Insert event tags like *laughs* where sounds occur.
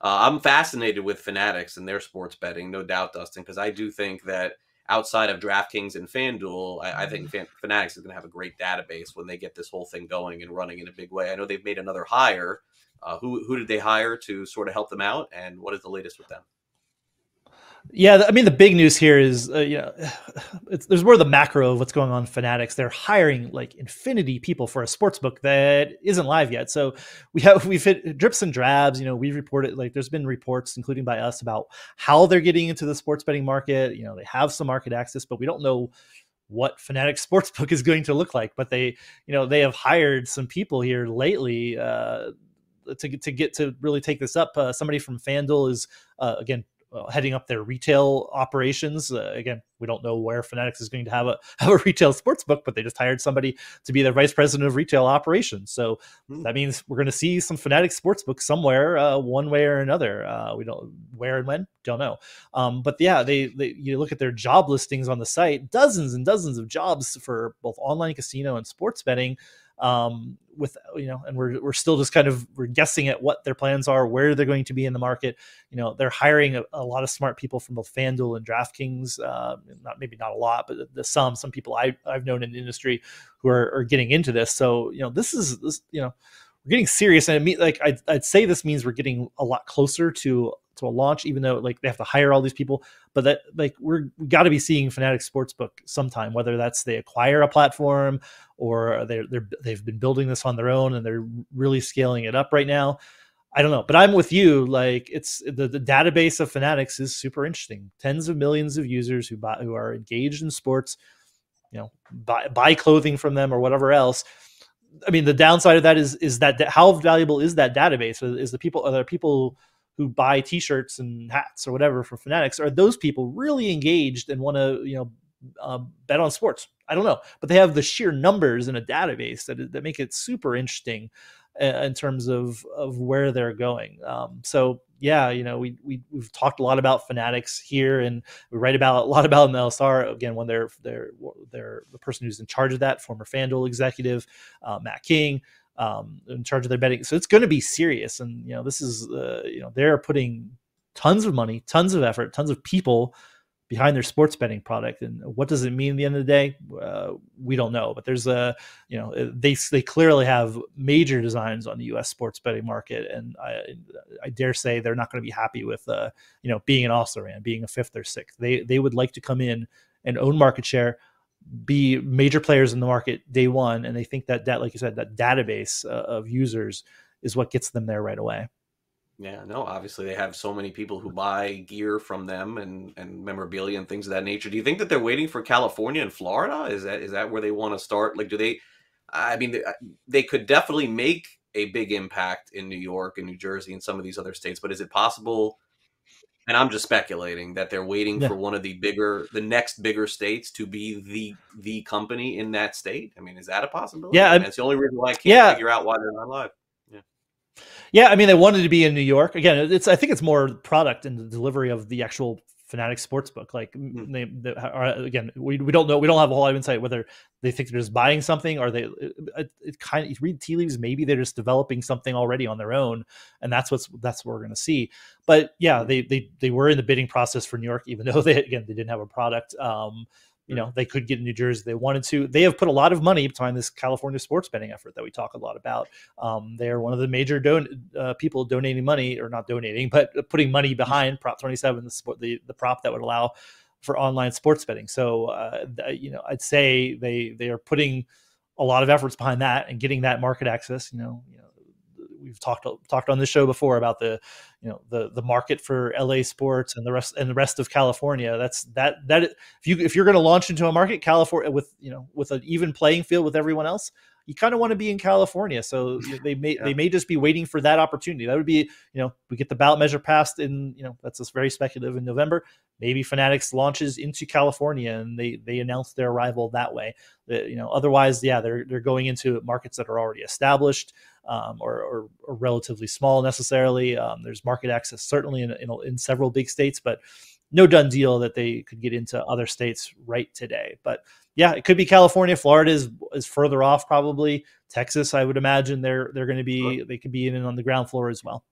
Uh, I'm fascinated with Fanatics and their sports betting, no doubt, Dustin, because I do think that outside of DraftKings and FanDuel, I, I think mm-hmm. Fan- Fanatics is going to have a great database when they get this whole thing going and running in a big way. I know they've made another hire. Uh, who who did they hire to sort of help them out, and what is the latest with them? Yeah, I mean the big news here is uh, you know *sighs* there's more of the macro of what's going on. Fanatics they're hiring like infinity people for a sports book that isn't live yet. So we have *laughs* we've hit drips and drabs. You know we've reported like there's been reports, including by us, about how they're getting into the sports betting market. You know they have some market access, but we don't know what Fanatics *laughs* Sportsbook is going to look like. But they you know they have hired some people here lately. Uh, to, to get to really take this up, uh, somebody from FanDuel is uh, again heading up their retail operations. Uh, again, we don't know where Fanatics is going to have a *laughs* have a retail sports book, but they just hired somebody to be their vice president of retail operations. So mm. that means we're going to see some Fanatics sports books somewhere, uh, one way or another. Uh, we don't where and when, don't know. Um, but yeah, they, they you look at their job listings on the site, dozens and dozens of jobs for both online casino and sports betting um, with you know, and we're we're still just kind of we're guessing at what their plans are, where they're going to be in the market. You know, they're hiring a, a lot of smart people from both FanDuel and DraftKings. Uh, not maybe not a lot, but the, the, some some people I I've known in the industry who are, are getting into this. So you know, this is this you know we're getting serious, and it mean, like I'd, I'd say this means we're getting a lot closer to to a launch, even though like they have to hire all these people. But that like we're we got to be seeing Fanatics Sportsbook sometime, whether that's they acquire a platform or they're they're they've been building this on their own and they're really scaling it up right now. I don't know, but I'm with you. Like it's the, the database of Fanatics is super interesting. Tens of millions of users who buy who are engaged in sports, you know, buy buy clothing from them or whatever else. I mean, the downside of that is is that how valuable is that database? Is the people are there people who buy T-shirts and hats or whatever for Fanatics are those people really engaged and want to you know uh, bet on sports? I don't know, but they have the sheer numbers in a database that that make it super interesting uh, in terms of of where they're going. Um, so yeah, you know, we, we we've talked a lot about fanatics here, and we write about a lot about them MLSR again when they're they're they're the person who's in charge of that, former FanDuel executive uh, Matt King, um, in charge of their betting. So it's going to be serious, and you know, this is uh, you know they're putting tons of money, tons of effort, tons of people behind their sports betting product. And what does it mean at the end of the day? Uh, we don't know. But there's a, you know, they they clearly have major designs on the U.S. sports betting market, and I I dare say they're not going to be happy with, uh, you know, being an also ran, being a fifth or sixth. They they would like to come in and own market share, be major players in the market day one, and they think that that, like you said, that database uh, of users is what gets them there right away. Yeah, no, obviously they have so many people who buy gear from them and, and memorabilia and things of that nature. Do you think that they're waiting for California and Florida? Is that is that where they want to start? Like, do they? I mean, they, they could definitely make a big impact in New York and New Jersey and some of these other states, but is it possible? And I'm just speculating that they're waiting yeah. for one of the bigger, the next bigger states to be the the company in that state. I mean, is that a possibility? Yeah, I mean, it's the only reason why I can't yeah. figure out why they're not live. Yeah, yeah. I mean, they wanted to be in New York. Again, it's I think it's more product and the delivery of the actual Fanatic Sportsbook. Like mm-hmm. they, they are, again, we, we don't know. We don't have a whole lot of insight whether they think they're just buying something or they it, it kind of read tea leaves. Maybe they're just developing something already on their own, and that's what's that's what we're going to see. But yeah, mm-hmm. they they they were in the bidding process for New York, even though *laughs* they again they didn't have a product. Um, you know they could get in New Jersey they wanted to. They have put a lot of money behind this California sports betting effort that we talk a lot about. Um, they are one of the major don- uh, people donating money or not donating, but putting money behind Prop 27, the sport, the, the prop that would allow for online sports betting. So uh, you know I'd say they they are putting a lot of efforts behind that and getting that market access. You know, you know we've talked talked on this show before about the you know the the market for LA sports and the rest and the rest of California. That's that that if you if you're going to launch into a market, California with you know with an even playing field with everyone else, you kind of want to be in California. So *laughs* they may yeah. they may just be waiting for that opportunity. That would be you know we get the ballot measure passed in you know that's just very speculative in November. Maybe Fanatics launches into California and they they announce their arrival that way. Uh, you know otherwise yeah they're they're going into markets that are already established um, or, or, or, relatively small necessarily. Um, there's market access certainly in, in, in several big states, but no done deal that they could get into other states right today. But yeah, it could be California. Florida is is further off, probably. Texas, I would imagine they're they're going to be they could be in on the ground floor as well.